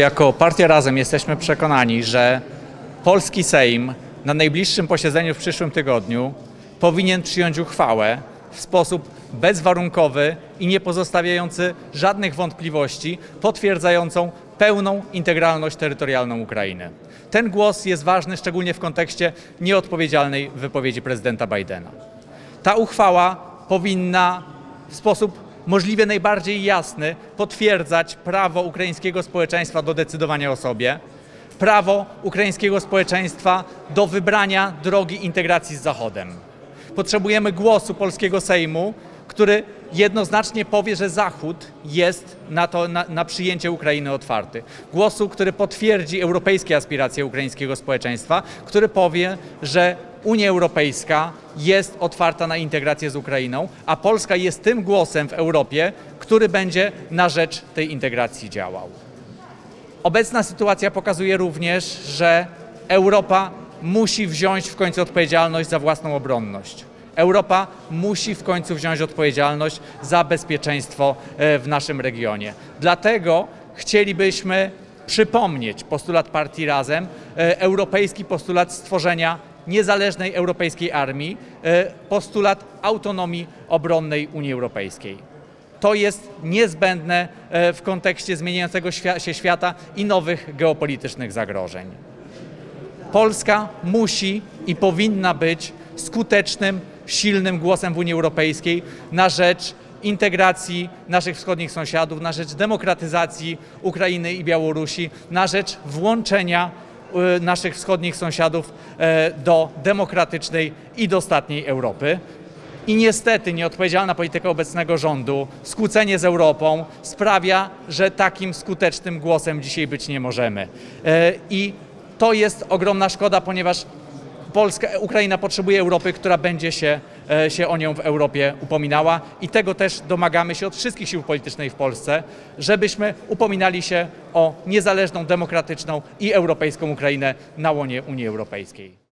Jako Partia Razem jesteśmy przekonani, że polski Sejm na najbliższym posiedzeniu w przyszłym tygodniu powinien przyjąć uchwałę w sposób bezwarunkowy i nie pozostawiający żadnych wątpliwości, potwierdzającą pełną integralność terytorialną Ukrainy. Ten głos jest ważny szczególnie w kontekście nieodpowiedzialnej wypowiedzi prezydenta Bidena. Ta uchwała powinna w sposób możliwie najbardziej jasny potwierdzać prawo ukraińskiego społeczeństwa do decydowania o sobie, prawo ukraińskiego społeczeństwa do wybrania drogi integracji z Zachodem. Potrzebujemy głosu polskiego Sejmu, który jednoznacznie powie, że Zachód jest na, to, na, na przyjęcie Ukrainy otwarty. Głosu, który potwierdzi europejskie aspiracje ukraińskiego społeczeństwa, który powie, że Unia Europejska jest otwarta na integrację z Ukrainą, a Polska jest tym głosem w Europie, który będzie na rzecz tej integracji działał. Obecna sytuacja pokazuje również, że Europa musi wziąć w końcu odpowiedzialność za własną obronność. Europa musi w końcu wziąć odpowiedzialność za bezpieczeństwo e, w naszym regionie. Dlatego chcielibyśmy przypomnieć postulat Partii Razem, e, europejski postulat stworzenia niezależnej europejskiej armii, e, postulat autonomii obronnej Unii Europejskiej. To jest niezbędne e, w kontekście zmieniającego się świata i nowych geopolitycznych zagrożeń. Polska musi i powinna być skutecznym, silnym głosem w Unii Europejskiej na rzecz integracji naszych wschodnich sąsiadów, na rzecz demokratyzacji Ukrainy i Białorusi, na rzecz włączenia naszych wschodnich sąsiadów e, do demokratycznej i dostatniej Europy. I niestety nieodpowiedzialna polityka obecnego rządu, skłócenie z Europą sprawia, że takim skutecznym głosem dzisiaj być nie możemy. E, I to jest ogromna szkoda, ponieważ Polska, Ukraina potrzebuje Europy, która będzie się, e, się o nią w Europie upominała i tego też domagamy się od wszystkich sił politycznych w Polsce, żebyśmy upominali się o niezależną, demokratyczną i europejską Ukrainę na łonie Unii Europejskiej.